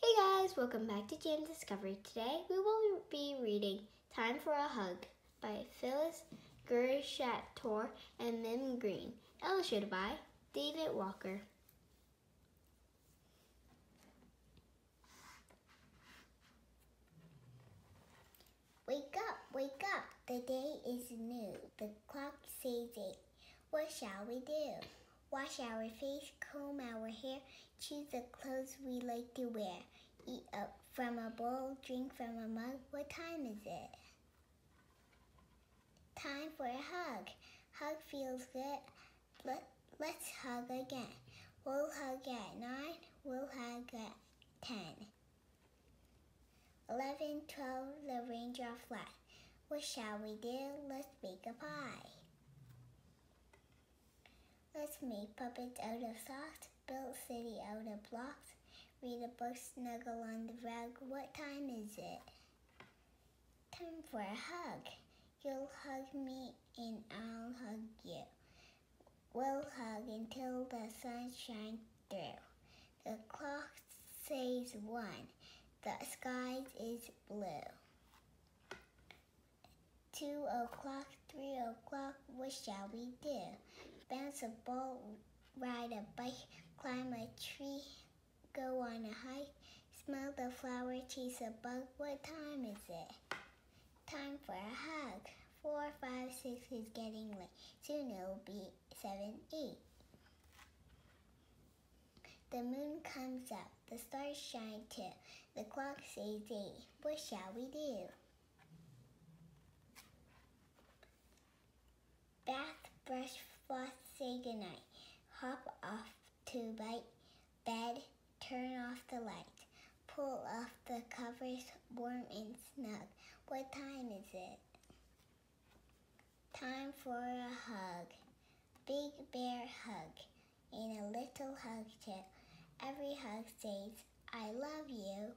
Hey guys, welcome back to Jam Discovery. Today we will be reading Time for a Hug by Phillis Gershator and Mim Green, illustrated by David Walker. Wake up, wake up, the day is new. The clock says eight. What shall we do? Wash our face, comb our hair, choose the clothes we like to wear. Eat up from a bowl, drink from a mug. What time is it? Time for a hug. Hug feels good. Let, let's hug again. We'll hug at 9, we'll hug at 10. 11, 12, the raindrop flat. What shall we do? Let's bake a pie. Let's make puppets out of socks, build city out of blocks, read a book, snuggle on the rug. What time is it? Time for a hug. You'll hug me and I'll hug you. We'll hug until the sun shines through. The clock says one. The sky is blue. Two o'clock, three o'clock, what shall we do? Bounce a ball, ride a bike, climb a tree, go on a hike, smell the flower, chase a bug. What time is it? Time for a hug. Four, five, six is getting late. Soon it'll be seven, eight. The moon comes up, the stars shine too. The clock says eight. What shall we do? Goodnight. Hop off to bite bed, turn off the light. Pull off the covers, warm and snug. What time is it? Time for a hug. Big bear hug and a little hug too. Every hug says, I love you.